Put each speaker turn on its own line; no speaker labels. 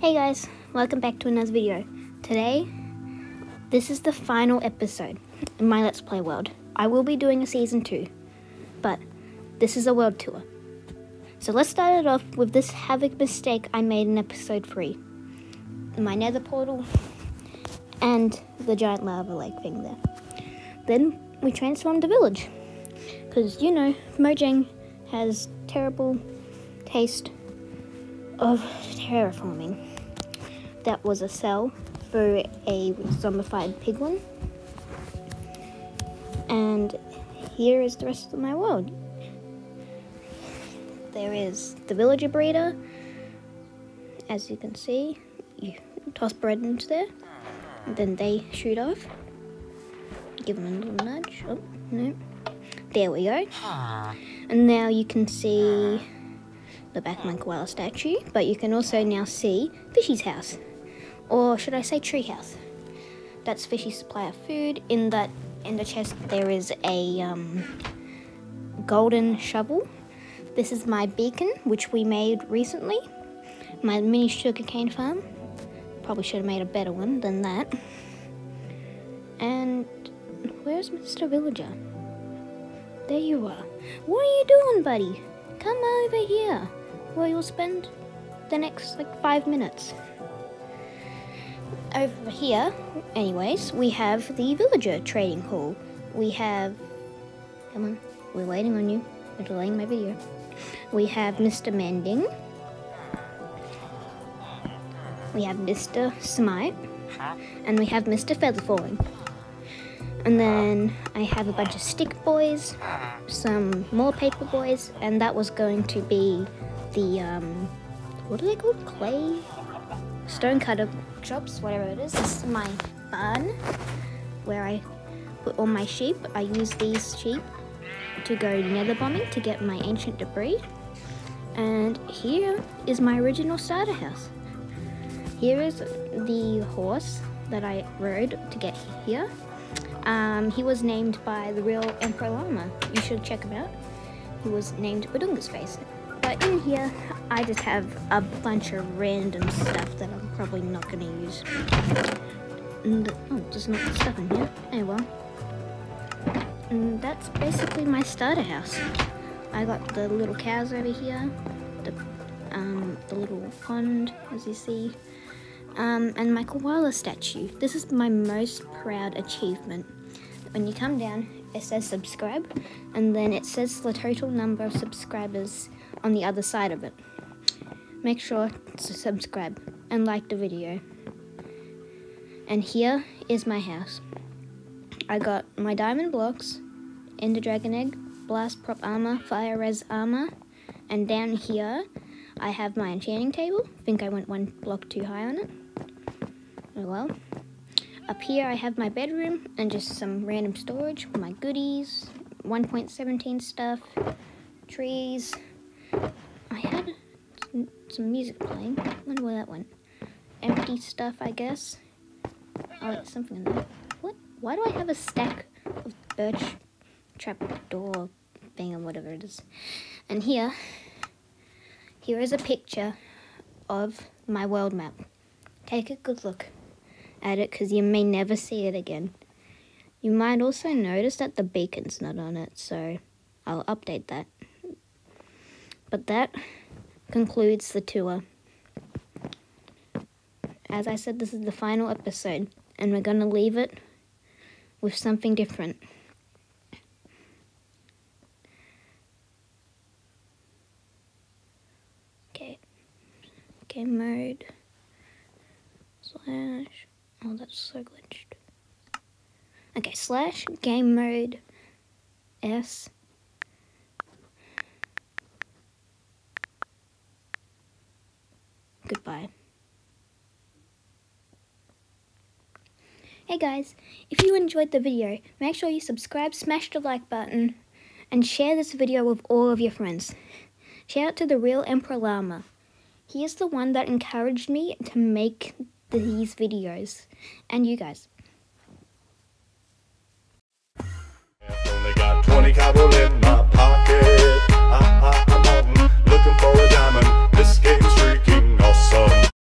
Hey guys, welcome back to another video. Today, this is the final episode in my Let's Play world. I will be doing a season 2, but this is a world tour. So let's start it off with this havoc mistake I made in episode 3. My nether portal and the giant lava lake thing there. Then we transformed the village. Because, you know, Mojang has terrible taste of terraforming. That was a cell for a zombified piglin. And here is the rest of my world. There is the villager breeder. As you can see, you toss bread into there. Then they shoot off. Give them a little nudge. Oh, no. There we go. And now you can see the my koala statue, but you can also now see Fishy's house. Or should I say tree house. That's Fishy's supply of food. In that in the chest there is a um, golden shovel. This is my beacon, which we made recently. My mini sugarcane farm. Probably should have made a better one than that. And where's Mr. Villager? There you are. What are you doing, buddy? Come over here. Where you'll spend the next like five minutes. Over here, anyways, we have the villager trading hall. We have, come on, we're waiting on you. You're delaying my video. We have Mr. Mending. We have Mr. Smite. And we have Mr. Featherfalling. And then I have a bunch of stick boys, some more paper boys, and that was going to be the, um, what are they called? Clay? Stone cutter shops, whatever it is. This is my barn where I put all my sheep. I use these sheep to go nether bombing to get my ancient debris. And here is my original starter house. Here is the horse that I rode to get here. Um, he was named by the real Emperor Llama. You should check him out. He was named Badunga's Face. But in here, I just have a bunch of random stuff that I'm probably not going to use. And, oh, there's not stuff in here. Oh well. And that's basically my starter house. I got the little cows over here, the, um, the little pond, as you see, um, and my koala statue. This is my most proud achievement. When you come down, it says subscribe, and then it says the total number of subscribers on the other side of it. Make sure to subscribe and like the video. And here is my house. I got my diamond blocks, ender dragon egg, blast prot armor, fire res armor, and down here I have my enchanting table. I think I went one block too high on it. Oh well. Up here I have my bedroom and just some random storage, my goodies, 1.17 stuff, trees. Some music playing. I wonder where that went. Empty stuff, I guess. Oh, wait, something in there. What? Why do I have a stack of birch trap door thing or whatever it is? And here, here is a picture of my world map. Take a good look at it because you may never see it again. You might also notice that the beacon's not on it, so I'll update that. But that concludes the tour. As I said, this is the final episode, and we're going to leave it with something different. Okay. Game mode. Slash. Oh, that's so glitched. Okay, slash game mode S. Goodbye. Hey guys, if you enjoyed the video, make sure you subscribe, smash the like button, and share this video with all of your friends. Shout out to the real Emperor Llama. He is the one that encouraged me to make these videos and you guys.